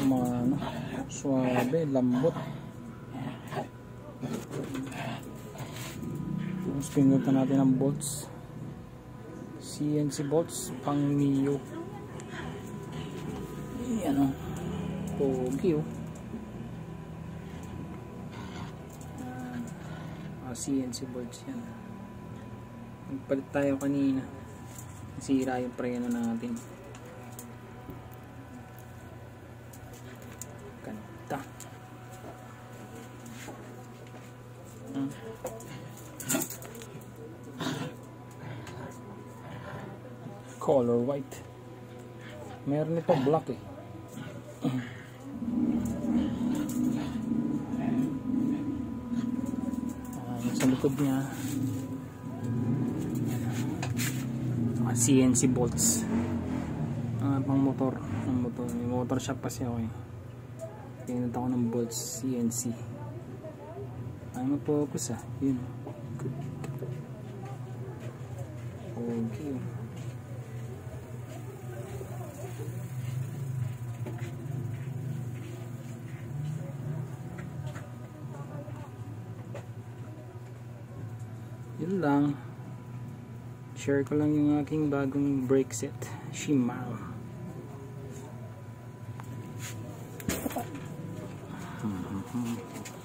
mga ano, suabe, lambot. Tapos pinunta natin ang bolts. CNC bolts pang Mio. Ayan o. Pogi o. Ah, CNC bolts yan. Nagpalit tayo kanina. Nasira yung preno natin. Hmm. Color white. Meron ito black eh. Ayan, sa likod niya mga CNC bolts ah, pang motor ng motor motor shop kasi ako eh tingnan ako ng bolts CNC ay mag-focus ah. Yun. Good. Okay. Yun lang. Share ko lang yung aking bagong brake set. Shimano hmm, hmm, hmm.